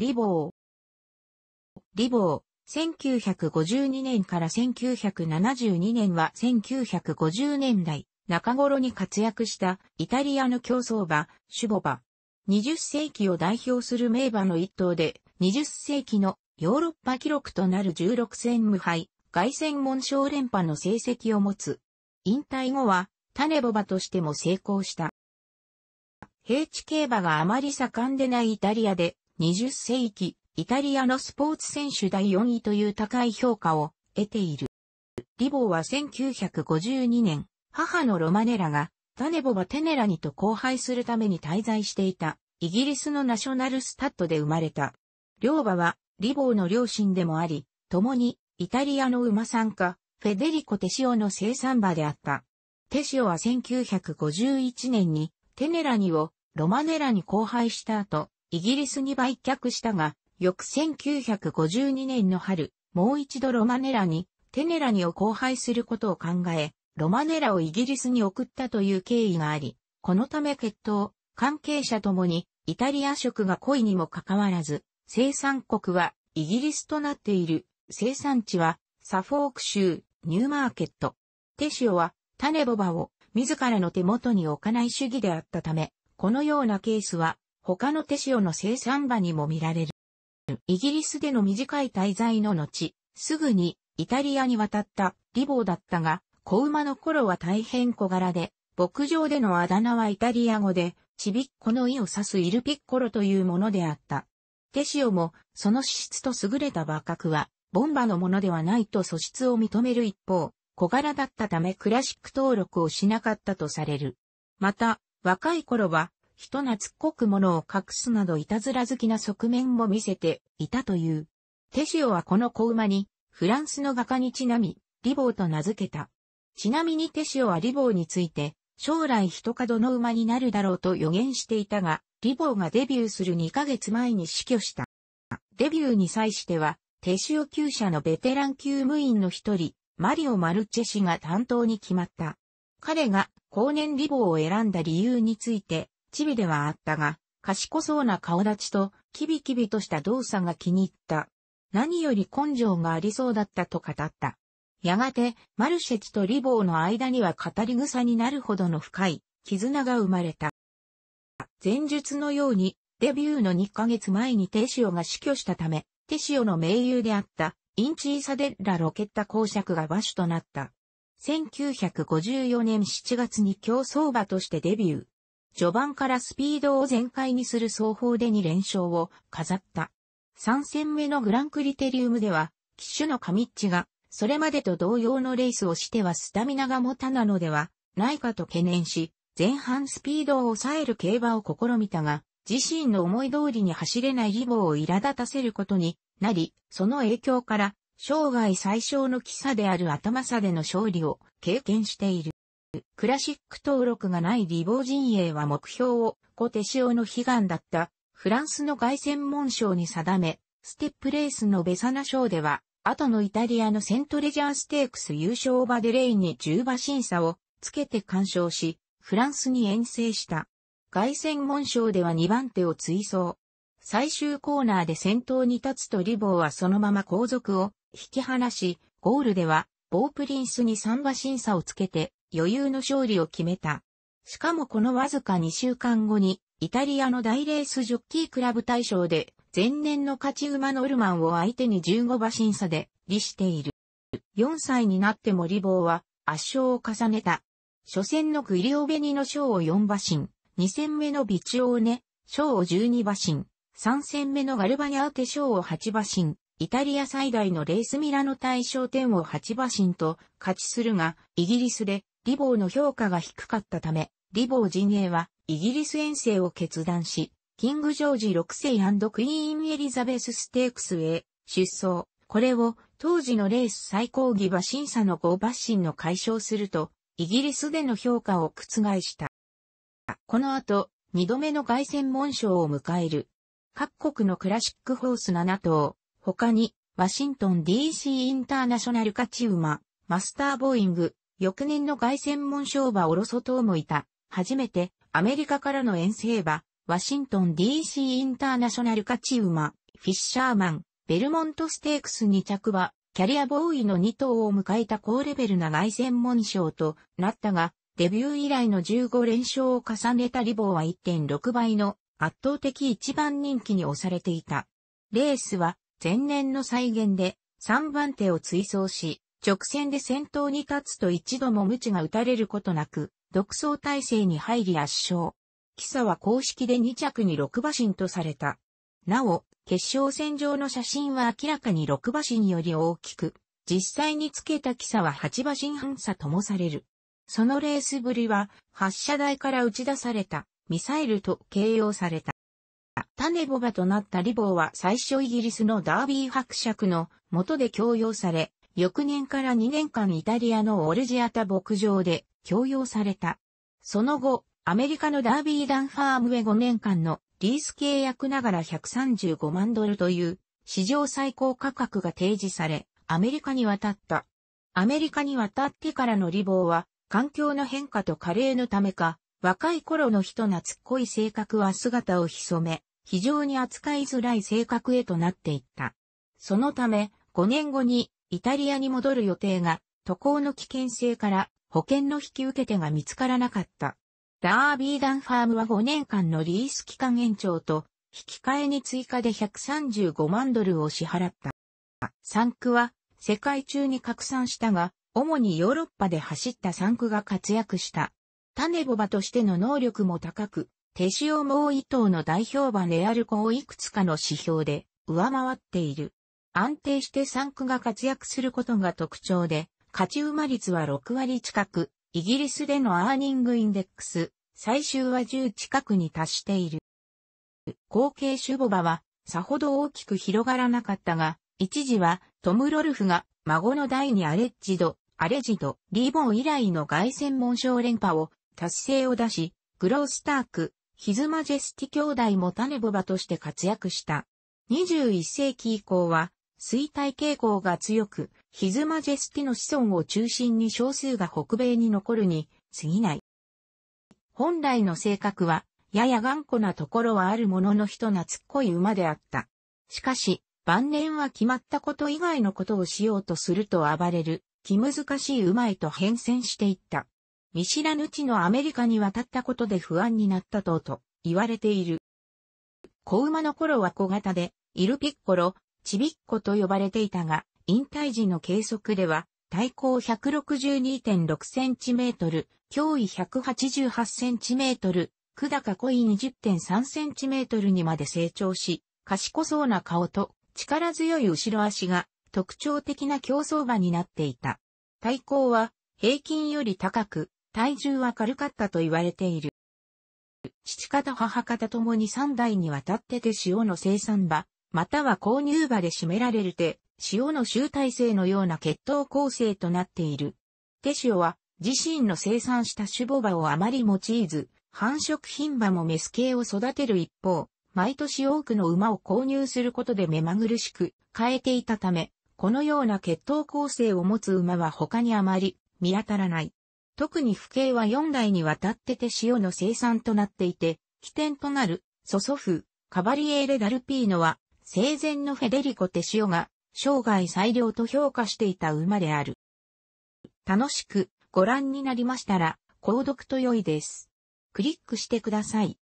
リボー。リボー。1952年から1972年は1950年代中頃に活躍したイタリアの競走馬、シュボバ。20世紀を代表する名馬の一頭で、20世紀のヨーロッパ記録となる16戦無敗、外戦門賞連覇の成績を持つ。引退後は、種ボバとしても成功した。平地競馬があまり盛んでないイタリアで、20世紀、イタリアのスポーツ選手第4位という高い評価を得ている。リボーは1952年、母のロマネラが、タネボバテネラニと交配するために滞在していた、イギリスのナショナルスタッドで生まれた。両馬は、リボーの両親でもあり、共に、イタリアの馬産家、フェデリコ・テシオの生産馬であった。テシオは1951年に、テネラニをロマネラに交配した後、イギリスに売却したが、翌1952年の春、もう一度ロマネラに、テネラニを交配することを考え、ロマネラをイギリスに送ったという経緯があり、このため決闘、関係者ともにイタリア色が濃いにもかかわらず、生産国はイギリスとなっている。生産地はサフォーク州ニューマーケット。テシオは種ボバを自らの手元に置かない主義であったため、このようなケースは他のテシオの生産場にも見られる。イギリスでの短い滞在の後、すぐにイタリアに渡ったリボーだったが、子馬の頃は大変小柄で、牧場でのあだ名はイタリア語で、ちびっこの意を指すイルピッコロというものであった。テシオも、その資質と優れた馬格は、ボンバのものではないと素質を認める一方、小柄だったためクラシック登録をしなかったとされる。また、若い頃は、人懐っこく物を隠すなどいたずら好きな側面も見せていたという。テシオはこの子馬に、フランスの画家にちなみ、リボーと名付けた。ちなみにテシオはリボーについて、将来一角の馬になるだろうと予言していたが、リボーがデビューする2ヶ月前に死去した。デビューに際しては、テシオ厩舎のベテラン厩務員の一人、マリオ・マルチェ氏が担当に決まった。彼が後年リボーを選んだ理由について、チビではあったが、賢そうな顔立ちと、キビキビとした動作が気に入った。何より根性がありそうだったと語った。やがて、マルシェチとリボーの間には語り草になるほどの深い絆が生まれた。前述のように、デビューの2ヶ月前にテシオが死去したため、テシオの盟友であったインチーサデッラ・ロケッタ公爵が馬主となった。1954年7月に競走馬としてデビュー。序盤からスピードを全開にする双方で2連勝を飾った。3戦目のグランクリテリウムでは、騎手のカミッチがそれまでと同様のレースをしてはスタミナが持たなのではないかと懸念し、前半スピードを抑える競馬を試みたが、自身の思い通りに走れないリボを苛立たせることになり、その影響から、生涯最小の記差である頭差での勝利を経験している。クラシック登録がないリボー陣営は目標を小手塩の悲願だったフランスの凱旋門賞に定め、ステップレースのベサナ賞では後のイタリアのセントレジャーステークス優勝馬デレイに10馬審査をつけて干渉し、フランスに遠征した。凱旋門賞では2番手を追走。最終コーナーで先頭に立つとリボーはそのまま後続を引き離し、ゴールではボープリンスに3馬審査をつけて余裕の勝利を決めた。しかもこのわずか2週間後にイタリアの大レースジョッキークラブ大賞で前年の勝ち馬ノルマンを相手に15馬審査で、利している。4歳になってもリボーは圧勝を重ねた。初戦のグリオベニの賞を4馬審、2戦目のビチオーネ、賞を12馬審、3戦目のガルバニャーテ賞を8馬審、イタリア最大のレースミラノ大賞点を8馬審と勝ちするが、イギリスでリボーの評価が低かったため、リボー陣営はイギリス遠征を決断し、キングジョージ6世クイーンエリザベスステークスへ出走。これを当時のレース最高義馬審査の5馬審の解消すると、イギリスでの評価を覆した。この後、二度目の凱旋門賞を迎える。各国のクラシックホース7頭、他に、ワシントン DC インターナショナル勝ち馬、マスターボーイング、翌年の凱旋門賞馬オロソ島もいた。初めて、アメリカからの遠征馬、ワシントン DC インターナショナル勝ち馬、フィッシャーマン、ベルモントステークス2着は、キャリアボーイの2頭を迎えた高レベルな外専門賞となったが、デビュー以来の15連勝を重ねたリボーは1.6倍の圧倒的一番人気に押されていた。レースは前年の再現で3番手を追走し、直線で先頭に立つと一度も無知が打たれることなく、独走体制に入り圧勝。キサは公式で2着に6馬身とされた。なお、決勝戦上の写真は明らかに6馬身より大きく、実際につけたキサは8馬身半差ともされる。そのレースぶりは、発射台から打ち出された、ミサイルと形容された。種ボバとなったリボーは最初イギリスのダービー伯爵の元で供用され、翌年から2年間イタリアのオルジアタ牧場で供用された。その後、アメリカのダービーダンファームへ5年間のリース契約ながら135万ドルという史上最高価格が提示され、アメリカに渡った。アメリカに渡ってからのリボーは、環境の変化と加齢のためか、若い頃の人懐っこい性格は姿を潜め、非常に扱いづらい性格へとなっていった。そのため、5年後にイタリアに戻る予定が、渡航の危険性から保険の引き受け手が見つからなかった。ダービーダンファームは5年間のリース期間延長と引き換えに追加で135万ドルを支払った。3区は世界中に拡散したが、主にヨーロッパで走った3区が活躍した。種ボバとしての能力も高く、手塩もう一頭の代表馬レアルコをいくつかの指標で上回っている。安定して3区が活躍することが特徴で、勝ち馬率は6割近く、イギリスでのアーニングインデックス、最終は10近くに達している。後継シュボバは、さほど大きく広がらなかったが、一時はトム・ロルフが孫の代にアレッジド、アレジド、リーボン以来の外専門賞連覇を達成を出し、グロースターク、ヒズマジェスティ兄弟も種ボバとして活躍した。21世紀以降は、衰退傾向が強く、ヒズマジェスティの子孫を中心に少数が北米に残るに過ぎない。本来の性格は、やや頑固なところはあるものの人懐っこい馬であった。しかし、晩年は決まったこと以外のことをしようとすると暴れる、気難しい馬へと変遷していった。見知らぬ地のアメリカに渡ったことで不安になったと、と言われている。小馬の頃は小型で、イルピッコロ、チビッコと呼ばれていたが、引退時の計測では、体高162.6センチメートル、脅威188センチメートル、久高濃い20.3センチメートルにまで成長し、賢そうな顔と力強い後ろ足が特徴的な競走馬になっていた。体高は平均より高く、体重は軽かったと言われている。父方母方ともに3代にわたってて塩の生産場、または購入場で占められる手、塩の集大成のような血統構成となっている。手塩は自身の生産した種母馬をあまり用いず、繁殖牝馬もメス系を育てる一方、毎年多くの馬を購入することで目まぐるしく変えていたため、このような血統構成を持つ馬は他にあまり見当たらない。特に父系は4代にわたって手塩の生産となっていて、起点となる祖祖父、カバリエーレ・ダルピーノは、生前のフェデリコ・テシオが生涯最良と評価していた馬である。楽しくご覧になりましたら、購読と良いです。クリックしてください。